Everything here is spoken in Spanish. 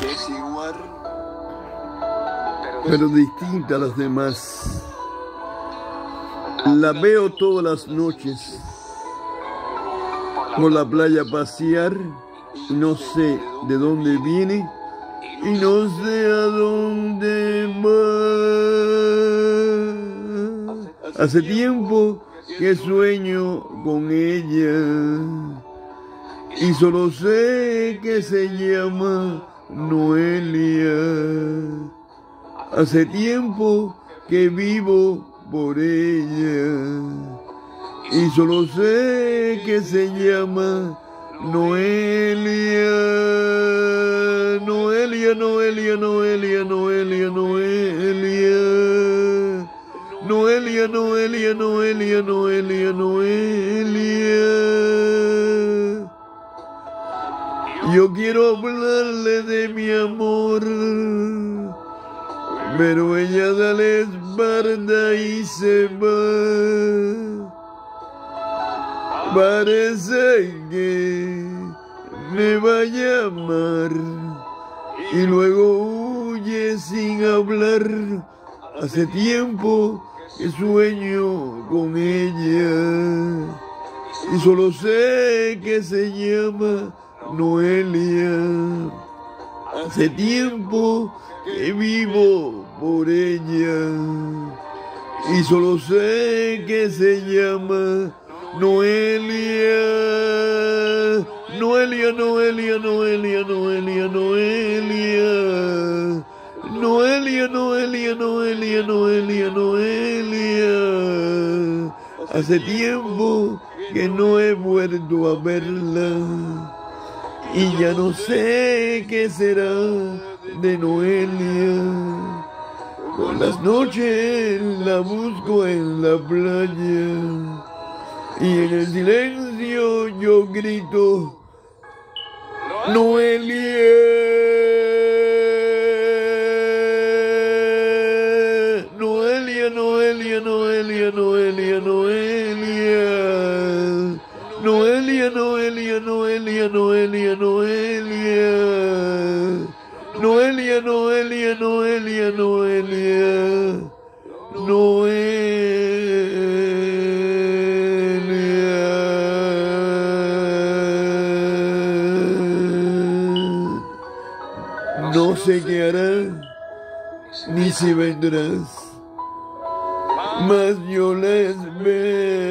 que es igual, pero distinta a las demás. La veo todas las noches por la playa pasear no sé de dónde viene y no sé a dónde va. Hace tiempo que sueño con ella y solo sé que se llama Noelia. Hace tiempo que vivo por ella y solo sé que se llama Noelia. Noelia, Noelia, Noelia, Noelia, Noelia. Noelia, Noelia, Noelia, Noelia, Noelia. Yo quiero hablarle de mi amor, pero ella da la espalda y se va. Parece que me va a llamar y luego huye sin hablar. Hace tiempo que sueño con ella y solo sé que se llama Noelia. Hace tiempo que vivo por ella y solo sé que se llama Noelia. Noelia, Noelia, Noelia, Noelia, Noelia. Noelia, Noelia, Noelia, Noelia, Noelia. Hace tiempo que no he vuelto a verla y ya no sé qué será de Noelia. Por las noches la busco en la playa y en el silencio yo grito, Noelia. Noelia, Noelia, Noelia, Noelia, Noelia. Noelia, Noelia, Noelia, Noelia, Noelia. Noelia, Noelia, Noelia, Noelia. Noelia. No sé qué hará, ni si vendrás, mas yo la espero.